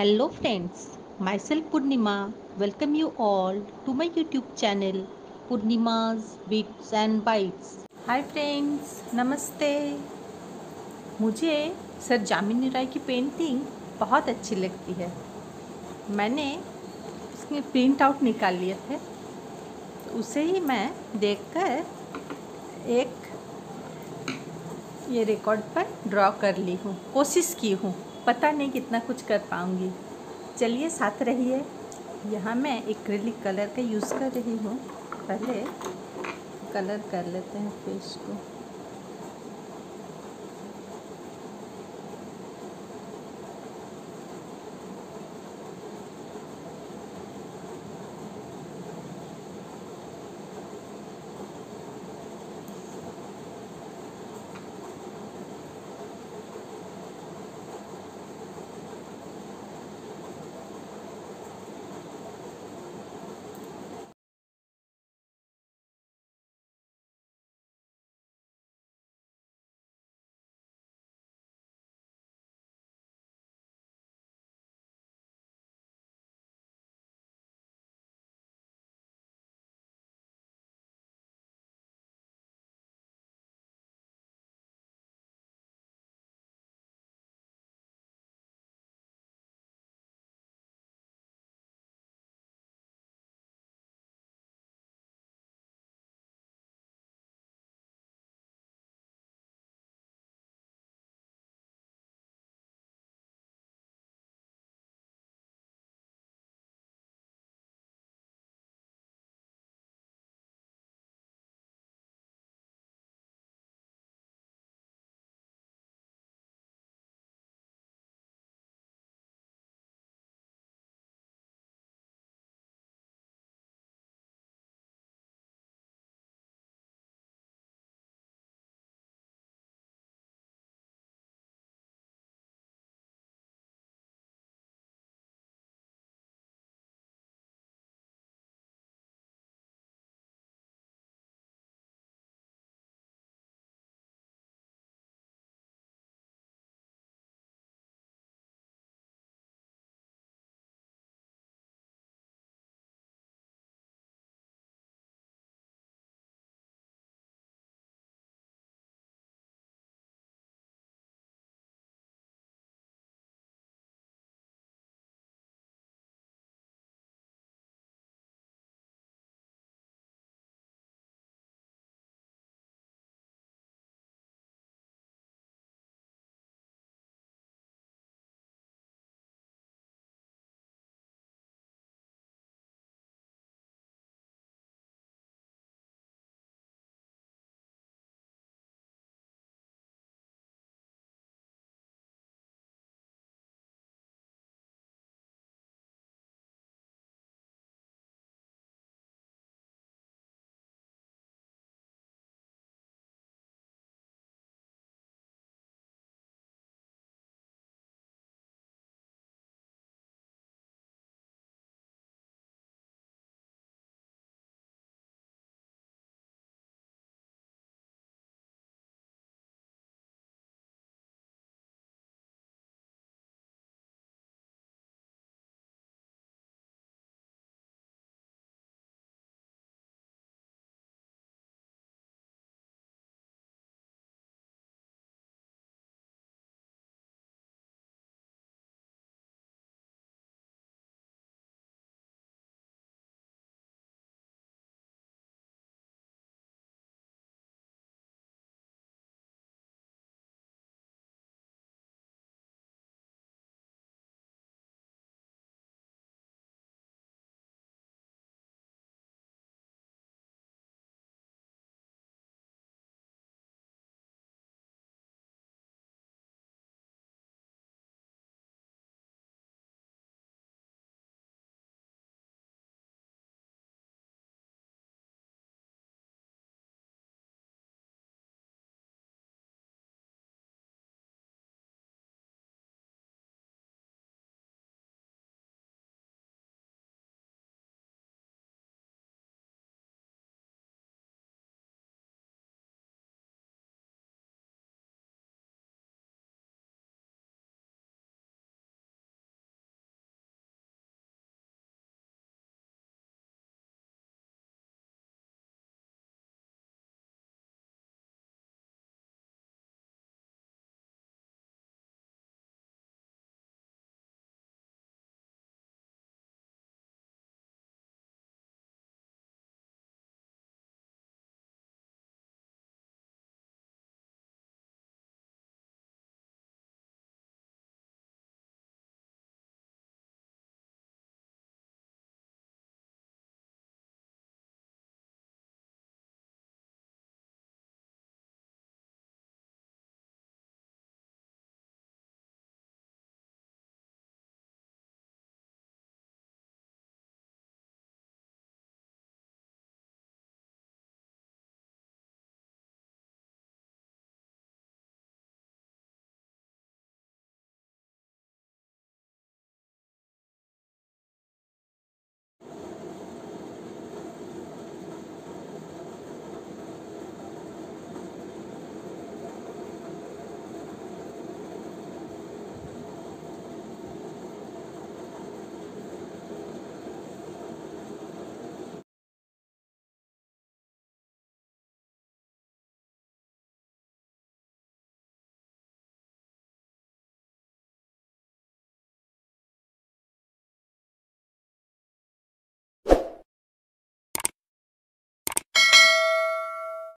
Hello friends, myself Purnima. Welcome you all to my YouTube channel Purnima's Bits and Bites. Hi friends नमस्ते मुझे sir जामिनी राय की painting बहुत अच्छी लगती है। मैंने उसके प्रिंट आउट निकाल लिए थे तो उसे ही मैं देखकर एक ये रिकॉर्ड पर ड्रॉ कर ली हूँ। कोशिश की हूँ। पता नहीं कितना कुछ कर पाऊँगी। चलिए साथ रहिए। यहाँ मैं एक्रेलिक कलर का यूज़ कर रही हूँ। पहले कलर कर लेते हैं फेस को।